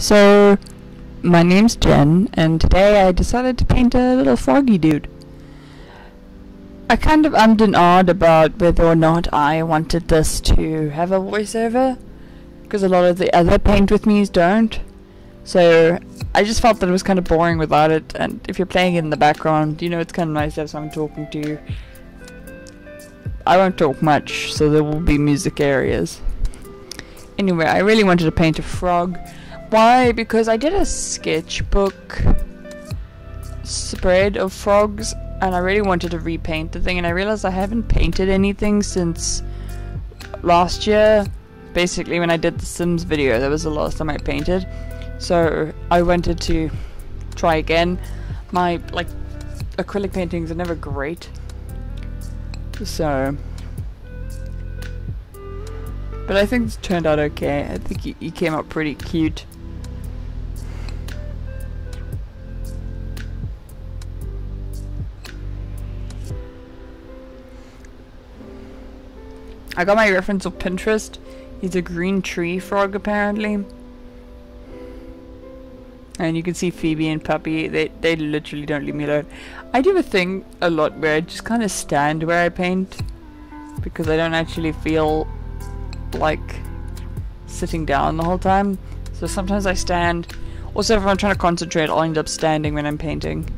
So, my name's Gen, and today I decided to paint a little froggy dude. I kind of ummed and awed about whether or not I wanted this to have a voiceover, because a lot of the other paint with me's don't. So, I just felt that it was kind of boring without it, and if you're playing it in the background, you know, it's kind of nice to have someone talking to you. I won't talk much, so there will be music areas. Anyway, I really wanted to paint a frog. Why? Because I did a sketchbook spread of frogs, and I really wanted to repaint the thing, and I realized I haven't painted anything since last year. Basically, when I did the Sims video, that was the last time I painted. So I wanted to try again. My like acrylic paintings are never great. So but I think it's turned out okay. I think he, he came out pretty cute. I got my reference of Pinterest. He's a green tree frog apparently. And you can see Phoebe and Puppy, they, they literally don't leave me alone. I do a thing a lot where I just kind of stand where I paint. Because I don't actually feel like sitting down the whole time. So sometimes I stand. Also, if I'm trying to concentrate, I'll end up standing when I'm painting.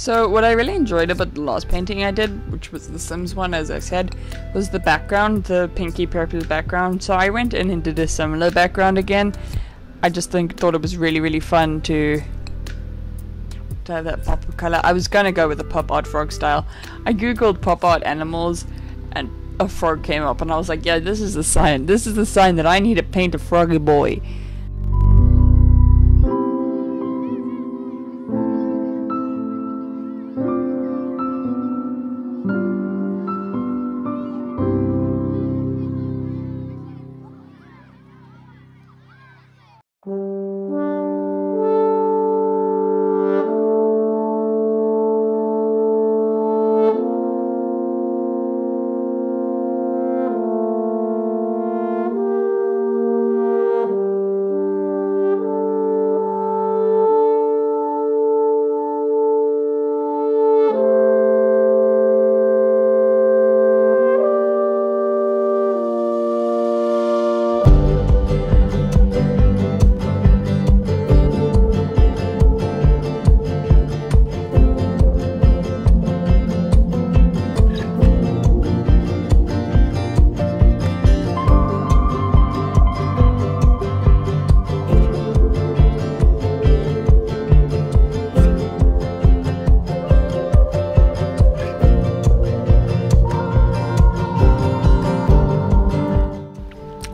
So what I really enjoyed about the last painting I did, which was the Sims one as I said, was the background, the pinky purple background. So I went in and did a similar background again. I just think thought it was really really fun to to have that pop of color. I was gonna go with the pop art frog style. I googled pop art animals and a frog came up and I was like, yeah, this is the sign. This is the sign that I need to paint a froggy boy.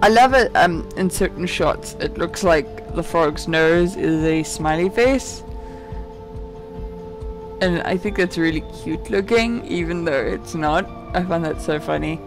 I love it um, in certain shots. It looks like the frog's nose is a smiley face. And I think that's really cute looking, even though it's not. I find that so funny.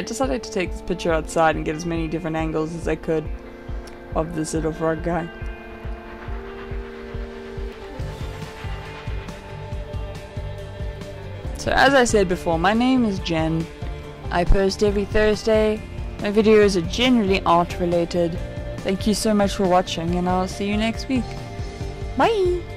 I decided to take this picture outside and get as many different angles as I could of this little frog guy. So as I said before, my name is Gen. I post every Thursday. My videos are generally art related. Thank you so much for watching and I'll see you next week. Bye!